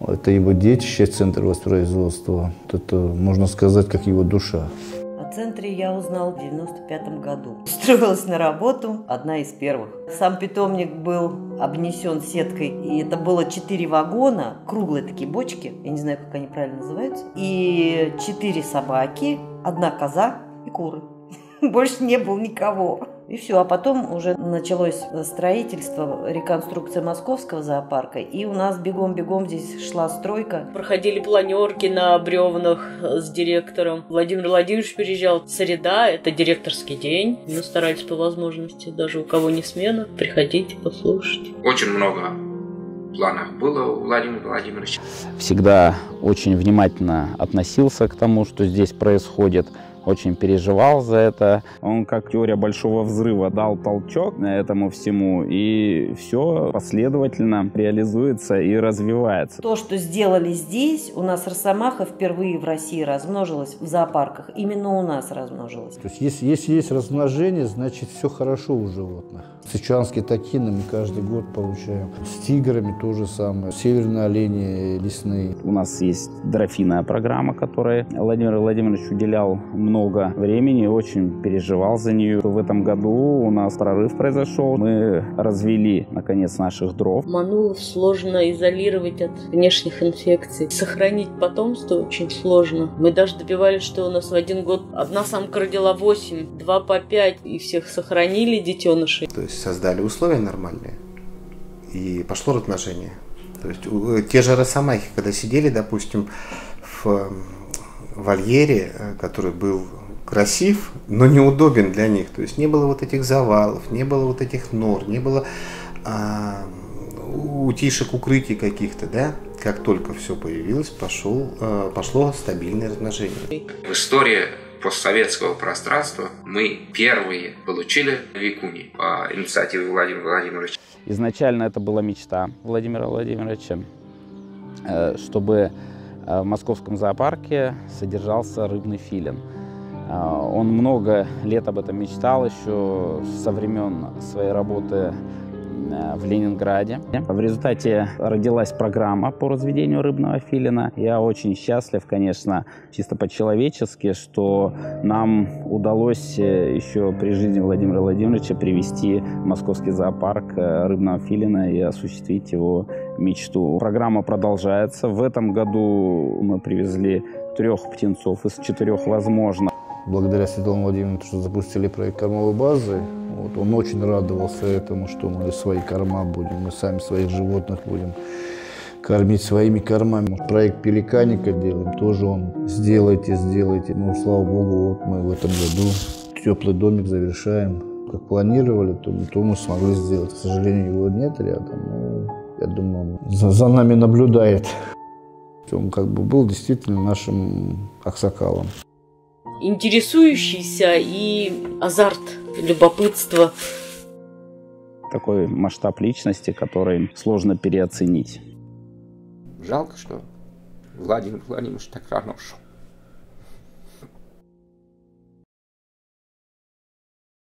Это его детище, центр воспроизводства. Это, можно сказать, как его душа. О центре я узнал в 95 году. Устроилась на работу, одна из первых. Сам питомник был обнесен сеткой, и это было четыре вагона, круглые такие бочки, я не знаю, как они правильно называются, и четыре собаки, одна коза и куры. Больше не было никого. И все, а потом уже началось строительство, реконструкция московского зоопарка, и у нас бегом-бегом здесь шла стройка. Проходили планерки на бревнах с директором. Владимир Владимирович приезжал. Среда – это директорский день. Мы старались по возможности, даже у кого не смена, приходить, послушать. Очень много планах было у Владимира Владимировича. Всегда очень внимательно относился к тому, что здесь происходит – очень переживал за это. Он как теория большого взрыва дал толчок этому всему, и все последовательно реализуется и развивается. То, что сделали здесь, у нас росомаха впервые в России размножилась в зоопарках. Именно у нас размножилась. То есть если, если есть размножение, значит все хорошо у животных. Токины мы каждый год получаем. С тиграми то же самое. Северные олени лесные. У нас есть дрофиная программа, которой Владимир Владимирович уделял много времени, очень переживал за нее. В этом году у нас прорыв произошел. Мы развели, наконец, наших дров. Манулов сложно изолировать от внешних инфекций. Сохранить потомство очень сложно. Мы даже добивались, что у нас в один год одна самка родила 8, два по 5, и всех сохранили детенышей. То есть создали условия нормальные, и пошло размножение. То есть те же росомахи, когда сидели, допустим, в вольере, э, который был красив, но неудобен для них. То есть не было вот этих завалов, не было вот этих нор, не было а, утишек, укрытий каких-то, да. Как только все появилось, пошел, а, пошло стабильное размножение. В истории постсоветского пространства мы первые получили Викуни по инициативе Владимира Владимировича. Изначально это была мечта Владимира Владимировича, э, чтобы э, в московском зоопарке содержался рыбный филин. Э, он много лет об этом мечтал еще со времен своей работы Э, в Ленинграде. В результате родилась программа по разведению рыбного филина. Я очень счастлив, конечно, чисто по-человечески, что нам удалось э, еще при жизни Владимира Владимировича привести в московский зоопарк э, рыбного филина и осуществить его мечту. Программа продолжается. В этом году мы привезли трех птенцов из четырех возможных. Благодаря Светлане Владимировичу, что запустили проект кормовой базы, вот, он очень радовался этому, что мы свои корма будем, мы сами своих животных будем кормить своими кормами. Проект пеликаника делаем, тоже он сделайте, сделайте. Ну, слава богу, вот мы в этом году теплый домик завершаем. Как планировали, то, то мы смогли сделать. К сожалению, его нет рядом. Но я думаю, он за, за нами наблюдает. Он как бы был действительно нашим аксакалом. Интересующийся и азарт любопытство. Такой масштаб личности, который сложно переоценить. Жалко, что Владимир Владимирович так рано ушел.